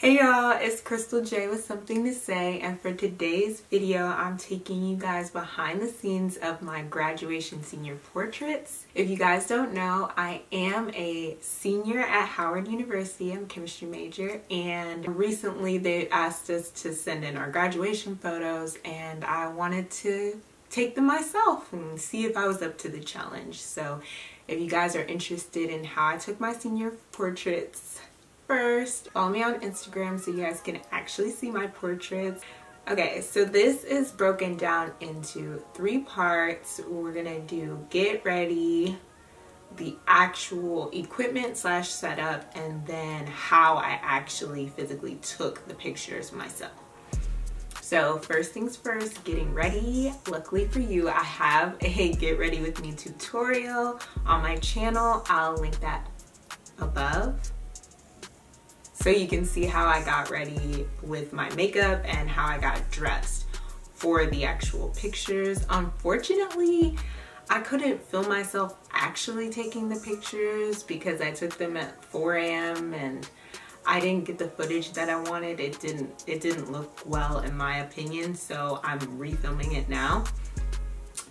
Hey y'all, it's Cristal J with something to say. And for today's video I'm taking you guys behind the scenes of my graduation senior portraits. If you guys don't know, I am a senior at Howard University, I'm a chemistry major. And recently they asked us to send in our graduation photos. And I wanted to take them myself and see if I was up to the challenge. So if you guys are interested in how I took my senior portraits, first, follow me on Instagram so you guys can actually see my portraits. Okay, so this is broken down into three parts. We're gonna do get ready, the actual equipment slash setup, and then how I actually physically took the pictures myself. So first things first, getting ready. Luckily for you, I have a get ready with me tutorial on my channel. I'll link that above so you can see how I got ready with my makeup and how I got dressed for the actual pictures. Unfortunately, I couldn't film myself actually taking the pictures because I took them at 4 a.m. and I didn't get the footage that I wanted. It didn't it didn't look well in my opinion, so I'm refilming it now.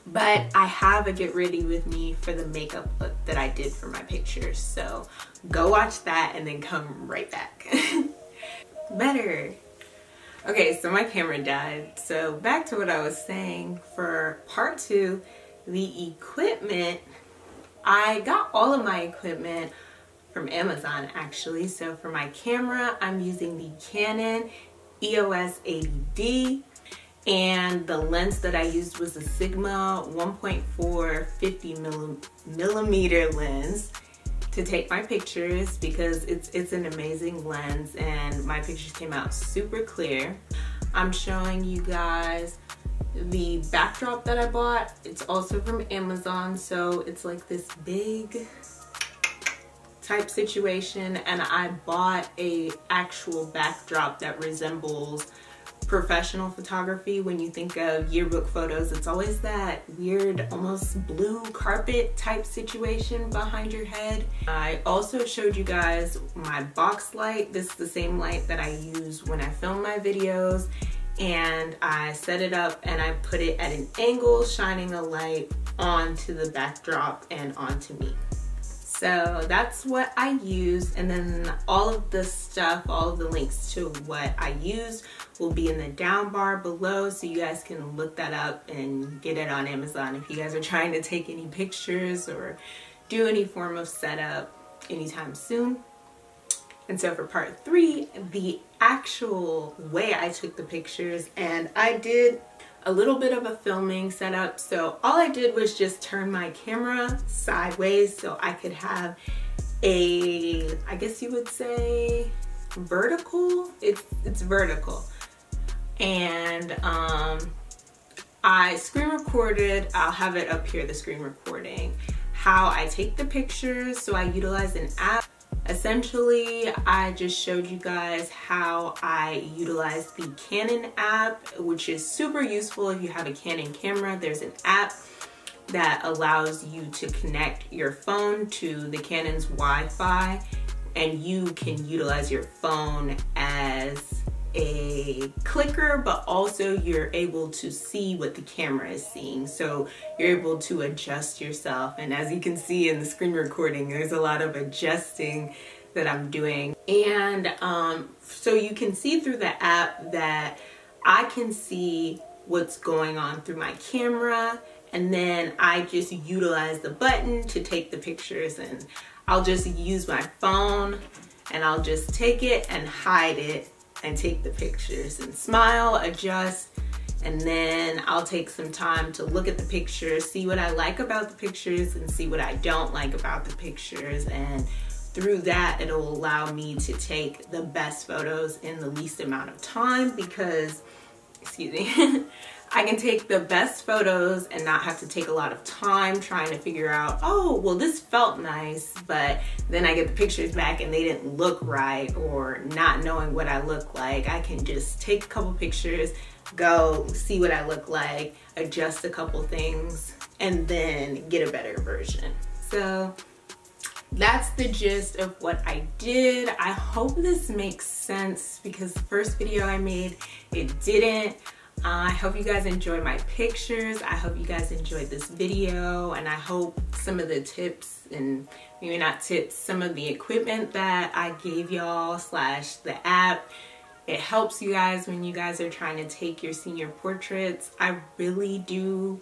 But I have a get ready with me for the makeup look that I did for my pictures. So go watch that and then come right back. Better. Okay, so my camera died. So back to what I was saying for part two, the equipment, I got all of my equipment from Amazon actually. So for my camera, I'm using the Canon EOS 80D and the lens that I used was a Sigma 1.4 50 millimeter lens to take my pictures because it's it's an amazing lens and my pictures came out super clear. I'm showing you guys the backdrop that I bought. It's also from Amazon so it's like this big type situation and I bought a actual backdrop that resembles professional photography, when you think of yearbook photos, it's always that weird, almost blue carpet type situation behind your head. I also showed you guys my box light. This is the same light that I use when I film my videos and I set it up and I put it at an angle, shining a light onto the backdrop and onto me. So that's what I use and then all of the stuff, all of the links to what I use will be in the down bar below so you guys can look that up and get it on Amazon if you guys are trying to take any pictures or do any form of setup anytime soon. And so for part three, the actual way I took the pictures and I did a little bit of a filming setup. So all I did was just turn my camera sideways so I could have a, I guess you would say vertical. It's, it's vertical and um, I screen recorded, I'll have it up here, the screen recording, how I take the pictures. So I utilize an app. Essentially, I just showed you guys how I utilize the Canon app, which is super useful if you have a Canon camera. There's an app that allows you to connect your phone to the Canon's Wi-Fi and you can utilize your phone as a clicker, but also you're able to see what the camera is seeing. So you're able to adjust yourself. And as you can see in the screen recording, there's a lot of adjusting that I'm doing. And um, so you can see through the app that I can see what's going on through my camera. And then I just utilize the button to take the pictures and I'll just use my phone and I'll just take it and hide it and take the pictures and smile, adjust, and then I'll take some time to look at the pictures, see what I like about the pictures and see what I don't like about the pictures. And through that, it'll allow me to take the best photos in the least amount of time because, excuse me, I can take the best photos and not have to take a lot of time trying to figure out, oh, well, this felt nice, but then I get the pictures back and they didn't look right or not knowing what I look like. I can just take a couple pictures, go see what I look like, adjust a couple things, and then get a better version. So that's the gist of what I did. I hope this makes sense because the first video I made, it didn't. I hope you guys enjoyed my pictures. I hope you guys enjoyed this video and I hope some of the tips and maybe not tips, some of the equipment that I gave y'all slash the app it helps you guys when you guys are trying to take your senior portraits. I really do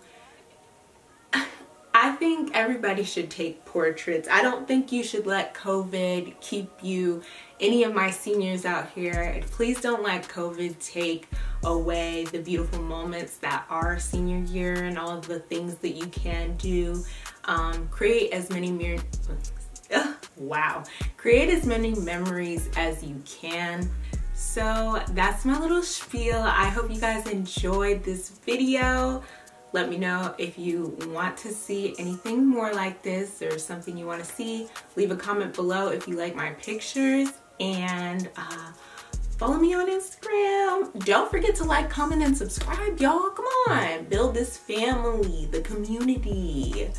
think everybody should take portraits. I don't think you should let COVID keep you, any of my seniors out here, please don't let COVID take away the beautiful moments that are senior year and all of the things that you can do. Um, create as many mirror, wow, create as many memories as you can. So that's my little spiel. I hope you guys enjoyed this video. Let me know if you want to see anything more like this or something you want to see. Leave a comment below if you like my pictures and uh, follow me on Instagram. Don't forget to like, comment, and subscribe, y'all. Come on, build this family, the community.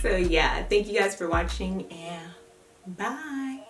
So yeah, thank you guys for watching and bye.